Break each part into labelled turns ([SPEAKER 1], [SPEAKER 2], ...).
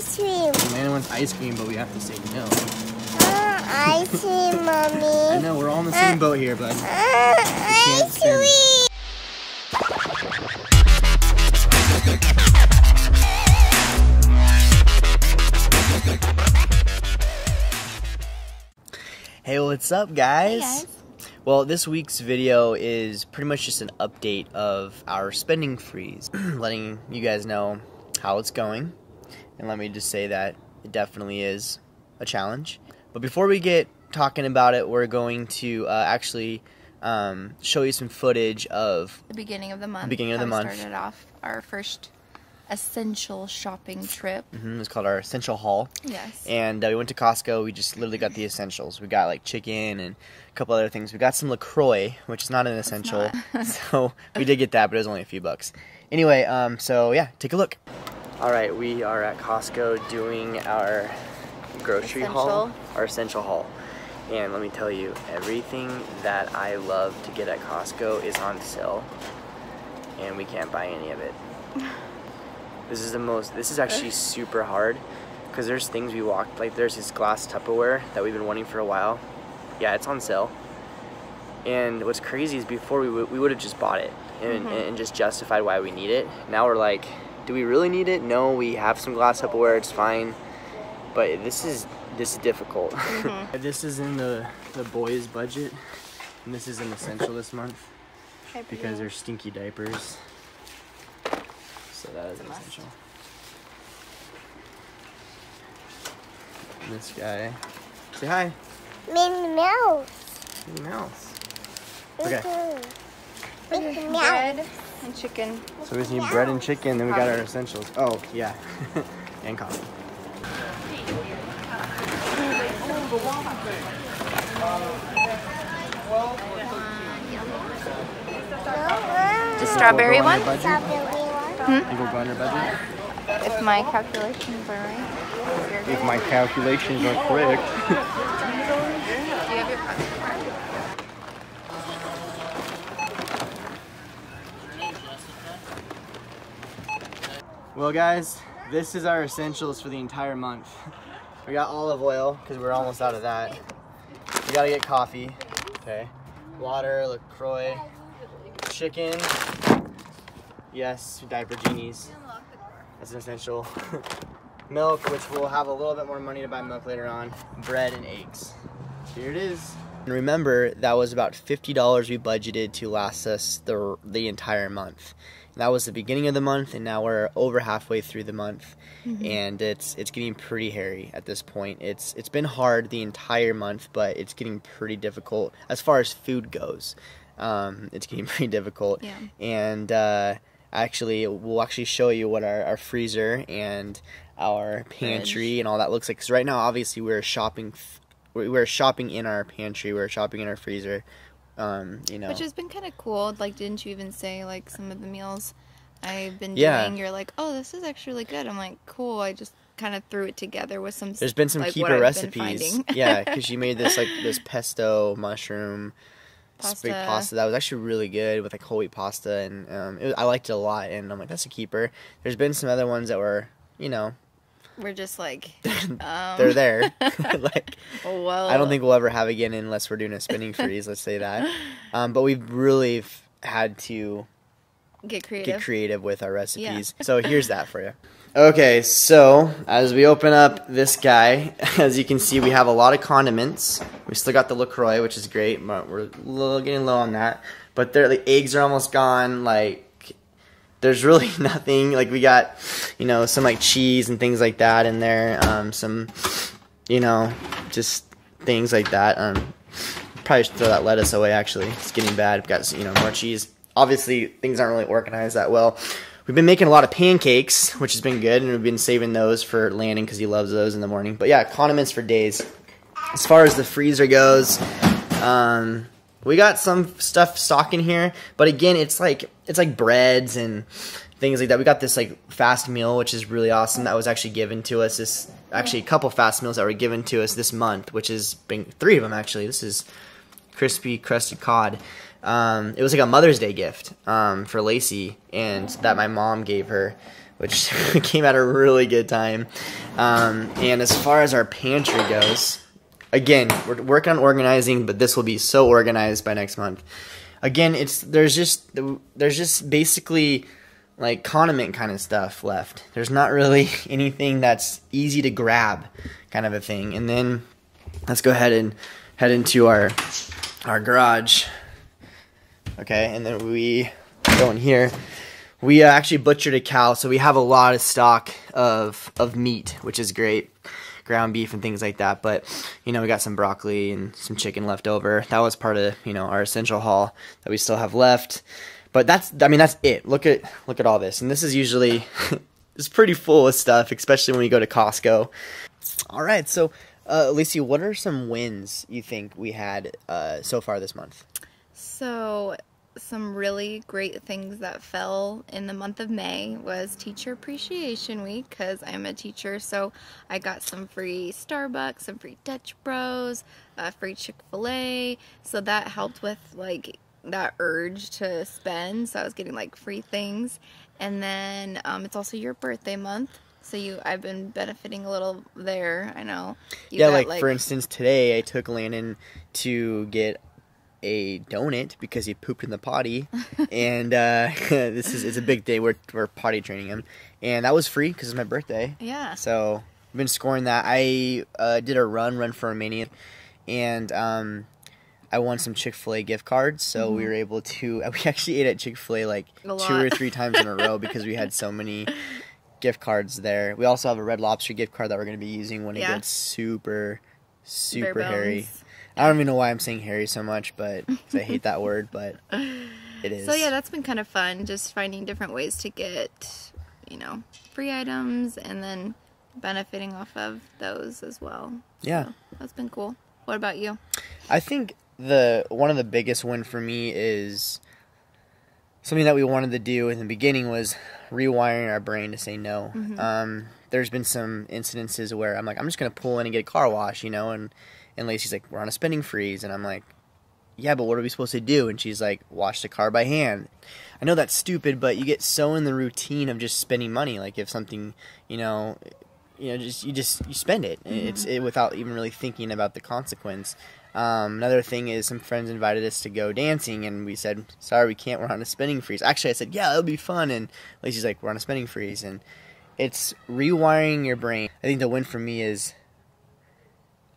[SPEAKER 1] ice cream.
[SPEAKER 2] Amanda wants ice cream, but we have to say no.
[SPEAKER 1] Uh, ice cream, mommy.
[SPEAKER 2] I know we're all in the same boat here, bud.
[SPEAKER 1] Uh, ice cream.
[SPEAKER 2] Hey, what's up, guys?
[SPEAKER 3] guys.
[SPEAKER 2] Well, this week's video is pretty much just an update of our spending freeze, letting you guys know how it's going. And let me just say that it definitely is a challenge. But before we get talking about it, we're going to uh, actually um, show you some footage of
[SPEAKER 3] the beginning of the month.
[SPEAKER 2] The beginning of the
[SPEAKER 3] we
[SPEAKER 2] month.
[SPEAKER 3] started off our first essential shopping trip.
[SPEAKER 2] Mm -hmm. it's called our essential haul.
[SPEAKER 3] Yes.
[SPEAKER 2] and uh, we went to Costco. We just literally got the essentials. We got like chicken and a couple other things. We got some LaCroix, which is not an essential, so we did get that, but it was only a few bucks. Anyway, um, so yeah, take a look. All right, we are at Costco doing our grocery haul, our essential haul. And let me tell you, everything that I love to get at Costco is on sale, and we can't buy any of it. This is the most. This is actually super hard because there's things we walked like there's this glass Tupperware that we've been wanting for a while. Yeah, it's on sale. And what's crazy is before we would we would have just bought it and, mm-hmm. and just justified why we need it. Now we're like, do we really need it? No, we have some glass Tupperware. It's fine. But this is this is difficult. this is in the the boys' budget, and this is an essential this month because there's stinky diapers. So that is an essential. And this guy. Say hi.
[SPEAKER 1] Minnie Mouse.
[SPEAKER 2] Minnie Mouse. Okay.
[SPEAKER 1] Minnie Mouse.
[SPEAKER 3] And chicken.
[SPEAKER 2] So we just need bread and chicken, then we got our essentials. Oh, yeah. and coffee.
[SPEAKER 3] The strawberry one?
[SPEAKER 2] Budget?
[SPEAKER 1] Strawberry one.
[SPEAKER 2] Think we'll under budget?
[SPEAKER 3] If my calculations are right.
[SPEAKER 2] If my calculations are correct. Well, guys, this is our essentials for the entire month. We got olive oil because we're almost out of that. We gotta get coffee. Okay. Water, LaCroix, chicken. Yes, diaper genies. That's an essential. milk, which we'll have a little bit more money to buy milk later on. Bread and eggs. Here it is. And remember, that was about $50 we budgeted to last us the, the entire month. That was the beginning of the month, and now we're over halfway through the month, and it's it's getting pretty hairy at this point. It's it's been hard the entire month, but it's getting pretty difficult as far as food goes. Um, it's getting pretty difficult,
[SPEAKER 3] Yeah.
[SPEAKER 2] and uh, actually, we'll actually show you what our, our freezer and our pantry and all that looks like. Because right now, obviously, we're shopping. Th- we're shopping in our pantry. We're shopping in our freezer. Um, you know,
[SPEAKER 3] Which has been kind of cool. Like, didn't you even say like some of the meals I've been
[SPEAKER 2] Yeah.
[SPEAKER 3] doing? You're like, oh, this is actually really good. I'm like, cool. I just kind of threw it together with some.
[SPEAKER 2] There's been some
[SPEAKER 3] like,
[SPEAKER 2] keeper recipes. yeah, because you made this like this pesto mushroom
[SPEAKER 3] Pasta.
[SPEAKER 2] pasta that was actually really good with like whole wheat pasta, and um, it was, I liked it a lot. And I'm like, that's a keeper. There's been some other ones that were, you know,
[SPEAKER 3] We're just like, um,
[SPEAKER 2] they're there. like
[SPEAKER 3] well,
[SPEAKER 2] I don't think we'll ever have again unless we're doing a spinning freeze. let's say that. Um, but we've really f- had to
[SPEAKER 3] get creative.
[SPEAKER 2] get creative with our recipes. So here's that for you. Okay, so as we open up this guy, as you can see, we have a lot of condiments. We still got the LaCroix, which is great. But we're a little getting low on that. But there, the eggs are almost gone. Like there's really nothing. Like we got, you know, some like cheese and things like that in there. Um, some, you know, just things like that. Um, probably should throw that lettuce away. Actually, it's getting bad. We've got you know more cheese. Obviously, things aren't really organized that well. We've been making a lot of pancakes, which has been good, and we've been saving those for Landon because he loves those in the morning. But yeah, condiments for days. As far as the freezer goes, um, we got some stuff stocking here, but again, it's like it's like breads and things like that. We got this like fast meal, which is really awesome. That was actually given to us. This actually a couple fast meals that were given to us this month, which has been three of them actually. This is crispy crusted cod. Um, it was like a Mother's Day gift um, for Lacey, and that my mom gave her, which came at a really good time. Um, and as far as our pantry goes, again, we're working on organizing, but this will be so organized by next month. Again, it's there's just there's just basically like condiment kind of stuff left. There's not really anything that's easy to grab, kind of a thing. And then let's go ahead and head into our our garage. Okay, and then we go in here. We uh, actually butchered a cow, so we have a lot of stock of of meat, which is great, ground beef and things like that. But you know, we got some broccoli and some chicken left over. That was part of you know our essential haul that we still have left. But that's I mean that's it. Look at look at all this, and this is usually it's pretty full of stuff, especially when we go to Costco. All right, so uh, Lacey, what are some wins you think we had uh, so far this month?
[SPEAKER 3] So, some really great things that fell in the month of May was Teacher Appreciation Week because I'm a teacher. So, I got some free Starbucks, some free Dutch Bros, uh, free Chick fil A. So, that helped with like that urge to spend. So, I was getting like free things. And then um, it's also your birthday month. So you, I've been benefiting a little there. I know. You
[SPEAKER 2] yeah,
[SPEAKER 3] got,
[SPEAKER 2] like, for instance, today I took Landon to get a donut because he pooped in the potty, and uh, this is it's a big day. We're we're potty training him, and that was free because it's my birthday.
[SPEAKER 3] Yeah.
[SPEAKER 2] So I've been scoring that. I uh, did a run, run for a mania, and um, I won some Chick Fil A gift cards. So we were able to. We actually ate at Chick Fil A like
[SPEAKER 3] Mm-hmm. A
[SPEAKER 2] two or three times in a row because we had so many gift cards there. We also have a Red Lobster gift card that we're going to be using when it gets super, super
[SPEAKER 3] Bare
[SPEAKER 2] hairy.
[SPEAKER 3] bones.
[SPEAKER 2] I don't even know why I'm saying hairy so much, but 'cause I hate that word, but it is.
[SPEAKER 3] So yeah, that's been kind of fun. Just finding different ways to get, you know, free items and then benefiting off of those as well.
[SPEAKER 2] yeah.
[SPEAKER 3] So that's been cool. What about you?
[SPEAKER 2] I think the one of the biggest win for me is something that we wanted to do in the beginning was rewiring our brain to say no. Um, there's been some incidences where I'm like, I'm just gonna pull in and get a car wash, you know, and and Lacey's like, we're on a spending freeze, and I'm like, yeah, but what are we supposed to do? And she's like, wash the car by hand. I know that's stupid, but you get so in the routine of just spending money. Like if something, you know, you know, just you just you spend it. It's it without even really thinking about the consequence. Um, another thing is some friends invited us to go dancing, and we said, "Sorry, we can't. We're on a spending freeze." Actually, I said, "Yeah, it'll be fun," and Lacey's like, "We're on a spending freeze," and it's rewiring your brain. I think the win for me is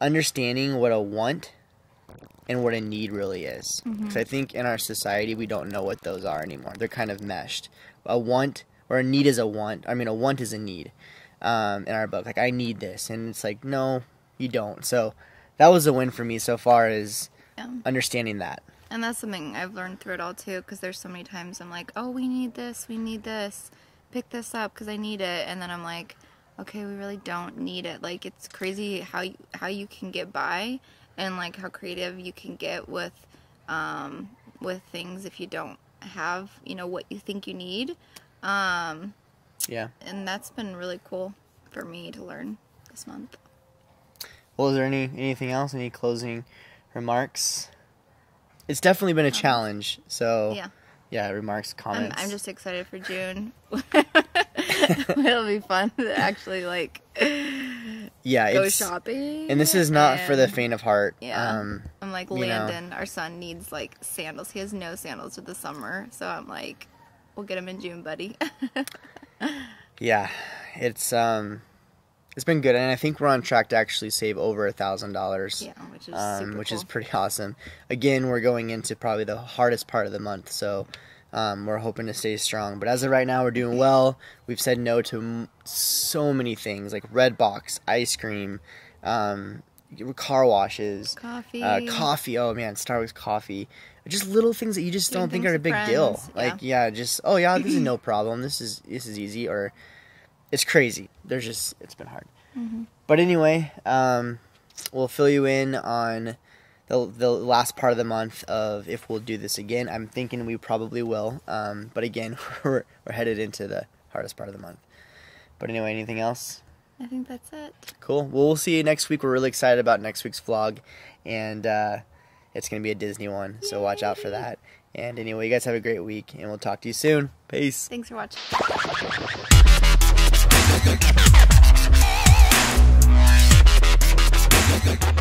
[SPEAKER 2] understanding what a want and what a need really is. Because I think in our society we don't know what those are anymore. They're kind of meshed. A want or a need is a want. I mean, a want is a need. Um, in our book, like I need this, and it's like no, you don't. So that was a win for me so far is
[SPEAKER 3] Yeah.
[SPEAKER 2] understanding that.
[SPEAKER 3] And that's something I've learned through it all too, because there's so many times I'm like, oh, we need this, we need this, pick this up because I need it, and then I'm like, okay, we really don't need it. Like it's crazy how you, how you can get by, and like how creative you can get with, um, with things if you don't have you know what you think you need, um,
[SPEAKER 2] Yeah.
[SPEAKER 3] and that's been really cool for me to learn this month.
[SPEAKER 2] Well, is there any anything else? Any closing remarks? It's definitely been a challenge. So
[SPEAKER 3] Yeah.
[SPEAKER 2] Yeah, remarks,
[SPEAKER 3] I'm,
[SPEAKER 2] comments.
[SPEAKER 3] I'm just excited for June. It'll be fun to actually like
[SPEAKER 2] yeah,
[SPEAKER 3] go shopping.
[SPEAKER 2] and this is not for the faint of heart.
[SPEAKER 3] Yeah.
[SPEAKER 2] Um,
[SPEAKER 3] I'm like
[SPEAKER 2] you know.
[SPEAKER 3] Landon, our son needs like sandals. He has no sandals for the summer, so I'm like, we'll get him in June, buddy.
[SPEAKER 2] yeah, it's um, it's been good, and I think we're on track to actually save over a thousand dollars.
[SPEAKER 3] yeah, which is
[SPEAKER 2] um,
[SPEAKER 3] super
[SPEAKER 2] which
[SPEAKER 3] cool.
[SPEAKER 2] is pretty awesome. Again, we're going into probably the hardest part of the month, so um, we're hoping to stay strong. But as of right now, we're doing well. We've said no to m- so many things like Red Box, ice cream, um, car washes,
[SPEAKER 3] coffee.
[SPEAKER 2] uh, coffee. Oh man, Starbucks coffee. Just little things that you just
[SPEAKER 3] Doing
[SPEAKER 2] don't think are a big deal.
[SPEAKER 3] friends,
[SPEAKER 2] Like yeah, just oh yeah, this is no problem. This is this is easy or it's crazy. There's just it's been hard.
[SPEAKER 3] Mm-hmm.
[SPEAKER 2] But anyway, um, we'll fill you in on the the last part of the month of if we'll do this again. I'm thinking we probably will. Um, but again, we're we're headed into the hardest part of the month. But anyway, anything else?
[SPEAKER 3] I think that's it.
[SPEAKER 2] Cool. Well, we'll see you next week. We're really excited about next week's vlog, and uh, it's gonna be a Disney one, so watch out for that. And anyway, you guys have a great week, and we'll talk to you soon. Peace.
[SPEAKER 3] Thanks for watching. Thank you.